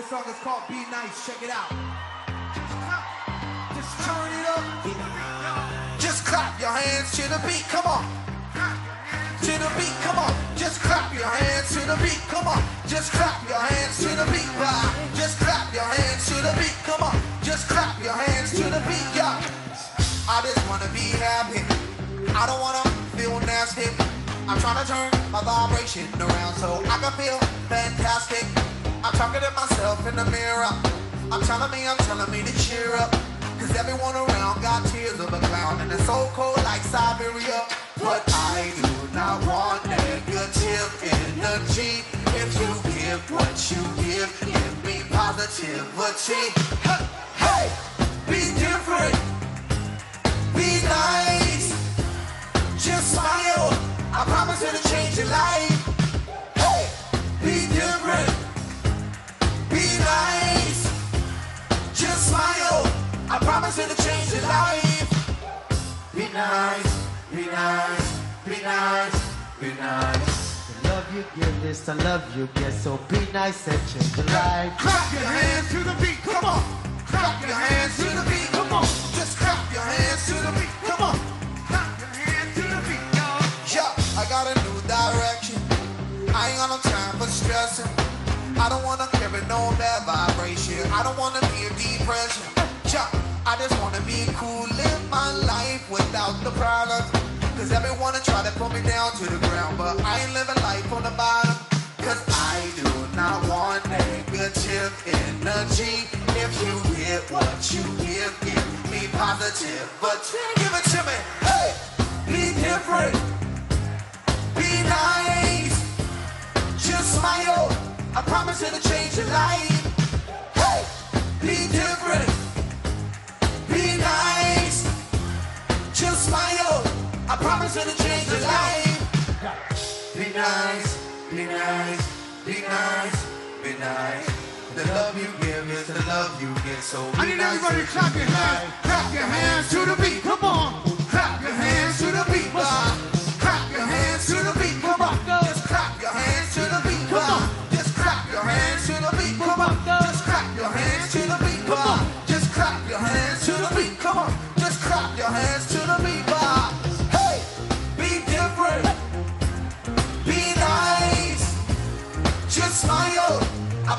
This song is called Be Nice. Check it out. Just turn it up. Just clap your hands to the beat. Come on. To the beat. Come on. Just clap your hands to the beat. Come on. Just clap your hands to the beat. Wow. Just clap your hands to the beat. Come on. Just clap your hands to the beat. Yeah. I just wanna be happy. I don't wanna feel nasty. I'm trying to turn my vibration around so I can feel fantastic. I'm talking to myself in the mirror. I'm telling me, I'm telling me to cheer up. Cause everyone around got tears of a clown and it's so cold like Siberia. But I do not want negative energy. If you give what you give, give me positivity. Hey, hey, be different. Be nice. Just smile. I promise it'll change your life. Promise it'll change your life. Be nice. Be nice. Be nice. Be nice. The love you give is the love you get, so be nice and change your life. Clap your hands to the beat. Come on. Clap your hands to the beat. Come on. Just clap your hands to the beat. Come on. Clap your hands to the beat, y'all. Yeah, I got a new direction. I ain't got no time for stressing. I don't wanna carry no bad vibration. I don't wanna be in depression. Yeah, I just wanna be cool, live my life without the problems. Cause everyone try to put me down to the ground, but I ain't living life on the bottom. Cause I do not want negative energy. If you get what you give, give me positive. But give it to me. Hey, be different. Be nice. Just smile. I promise it'll change your life. Hey, be different. Promise it'll change your life. Be nice, be nice, be nice, be nice. The love you give is the love you get. So I need nice everybody to clap your hands. Clap your hands to the beat. Come on.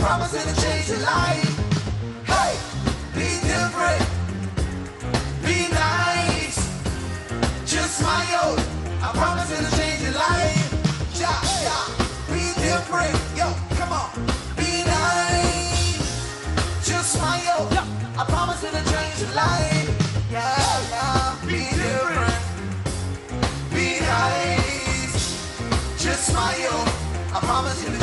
I promise it'll change your life. Hey, be different. Be nice. Just smile. I promise it'll change your life. Yeah, yeah. Be different. Yo, come on. Be nice. Just smile. I promise it'll change your life. Yeah, yeah. Be different. Be nice. Just smile. I promise it'll